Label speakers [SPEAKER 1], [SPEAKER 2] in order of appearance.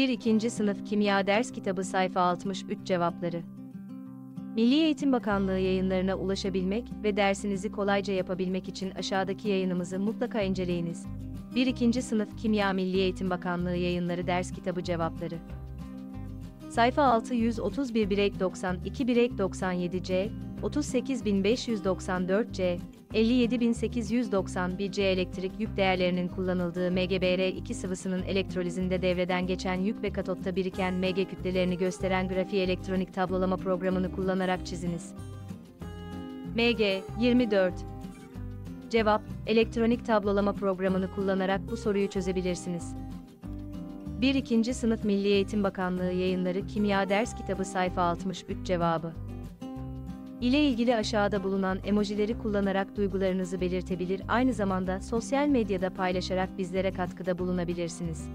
[SPEAKER 1] 1-2. Sınıf Kimya Ders Kitabı Sayfa 63 Cevapları Milli Eğitim Bakanlığı yayınlarına ulaşabilmek ve dersinizi kolayca yapabilmek için aşağıdaki yayınımızı mutlaka inceleyiniz. 1-2. Sınıf Kimya Milli Eğitim Bakanlığı Yayınları Ders Kitabı Cevapları Sayfa 631 Birek 92 Birek 97C, 38594C, 57891C elektrik yük değerlerinin kullanıldığı MgBr2 sıvısının elektrolizinde devreden geçen yük ve katotta biriken Mg kütlelerini gösteren grafiği elektronik tablolama programını kullanarak çiziniz. Mg 24 Cevap, elektronik tablolama programını kullanarak bu soruyu çözebilirsiniz. 1. 2. Sınıf Milli Eğitim Bakanlığı Yayınları Kimya Ders Kitabı Sayfa 63 Cevabı ile ilgili aşağıda bulunan emojileri kullanarak duygularınızı belirtebilir, aynı zamanda sosyal medyada paylaşarak bizlere katkıda bulunabilirsiniz.